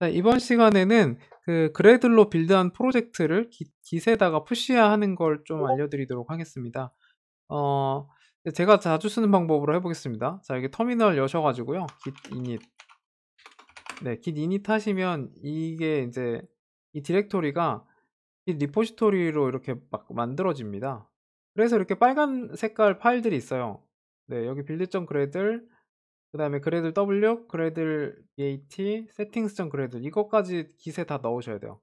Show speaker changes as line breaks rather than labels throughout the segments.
네, 이번 시간에는 그 Gradle로 build한 프로젝트를 기, Git에다가 push하는 걸 좀 알려드리도록 하겠습니다. 어, 제가 자주 쓰는 방법으로 해보겠습니다. 자, 여기 터미널 여셔가지고요. git init. 네, git init 하시면 이게 이제 이 디렉토리가 이 repository로 이렇게 막 만들어집니다. 그래서 이렇게 빨간 색깔 파일들이 있어요. 네, 여기 build.gradle 그 다음에 그래들 W, 그래들 BAT, 세팅스.gradle 이것까지 Git에 다 넣으셔야 돼요.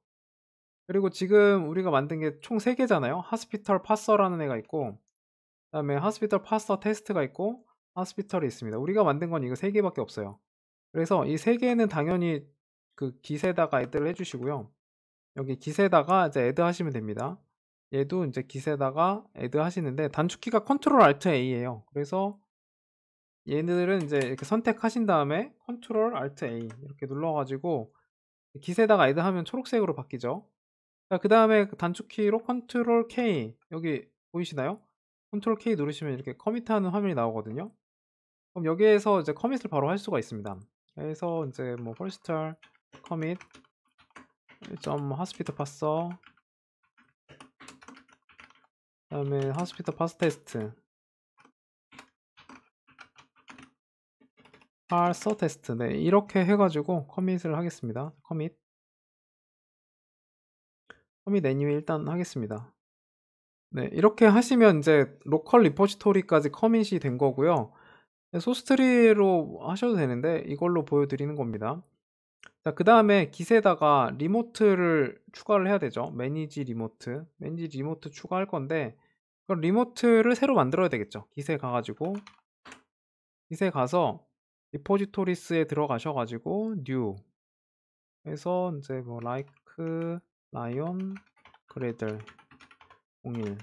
그리고 지금 우리가 만든 게 총 3개잖아요. Hospital Parser라는 애가 있고 그 다음에 Hospital Parser Test가 있고 Hospital이 있습니다. 우리가 만든 건 이거 3개밖에 없어요. 그래서 이 3개는 당연히 그 Git에다가 add를 해주시고요. 여기 Git에다가 이제 add 하시면 됩니다. 얘도 이제 Git에다가 add 하시는데 단축키가 Control Alt A예요. 그래서 얘네들은 이제 이렇게 선택하신 다음에 Control Alt A 이렇게 눌러가지고 Git에다가 add 하면 초록색으로 바뀌죠. 그 다음에 단축키로 Control K 여기 보이시나요? Control K 누르시면 이렇게 commit하는 화면이 나오거든요. 그럼 여기에서 이제 commit을 바로 할 수가 있습니다. 그래서 이제 뭐 first commit 점 Hospital Parser 그 다음에 Hospital Parser Test parser Test 네 이렇게 해가지고 commit을 하겠습니다. commit commit anyway 일단 하겠습니다. 네 이렇게 하시면 이제 local repository까지 commit이 된 거고요. 네, Sourcetree로 하셔도 되는데 이걸로 보여드리는 겁니다. 자그 다음에 Git에다가 remote를 추가를 해야 되죠. manage remote manage remote 추가할 건데 그럼 remote를 새로 만들어야 되겠죠. Git에 가가지고. Git에 가서 repositories에 들어가셔가지고 new 해서 이제 뭐 like lion gradle 01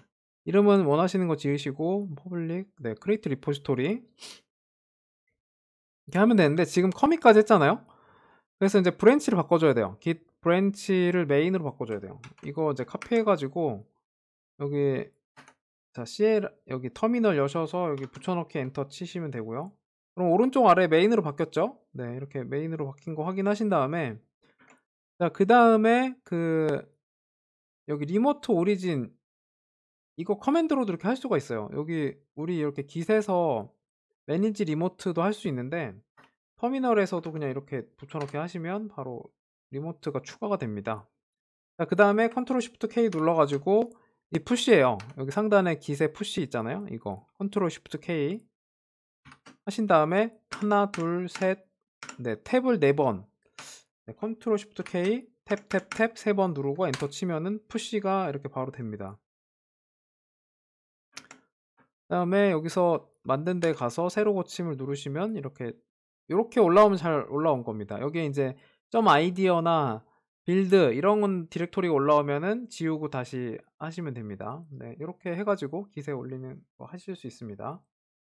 이름은 원하시는 거 지으시고 public 네 create repository. 이렇게 하면 되는데 지금 commit까지 했잖아요? 그래서 이제 branch를 바꿔줘야 돼요. git 브랜치를 메인으로 바꿔줘야 돼요. 이거 이제 copy해가지고 여기 자 CL 여기 터미널 여셔서 여기 붙여넣기 엔터 치시면 되고요 그럼 오른쪽 아래 main으로 바뀌었죠? 네, 이렇게 main으로 바뀐 거 확인하신 다음에 자, 그 다음에 그 여기 remote origin 이거 command로도 이렇게 할 수가 있어요. 여기 우리 이렇게 Git에서 manage remote도 할 수 있는데 터미널에서도 그냥 이렇게 붙여넣기 하시면 바로 remote가 추가가 됩니다. 자, 그 다음에 컨트롤 시프트 K 눌러가지고 이 푸시예요. 여기 상단에 Git에 push 있잖아요. 이거 Control Shift K 하신 다음에 하나 둘셋 네, Tab을 네번 네, Control Shift K Tab Tab Tab 세 번 누르고 엔터 치면은 push가 이렇게 바로 됩니다. 그 다음에 여기서 만든 데 가서 새로 고침을 누르시면 이렇게 이렇게 올라오면 잘 올라온 겁니다. 여기에 이제 점 idea나 build 이런 건 디렉토리가 올라오면은 지우고 다시 하시면 됩니다. 네, 이렇게 해가지고 Git에 올리는 거 하실 수 있습니다.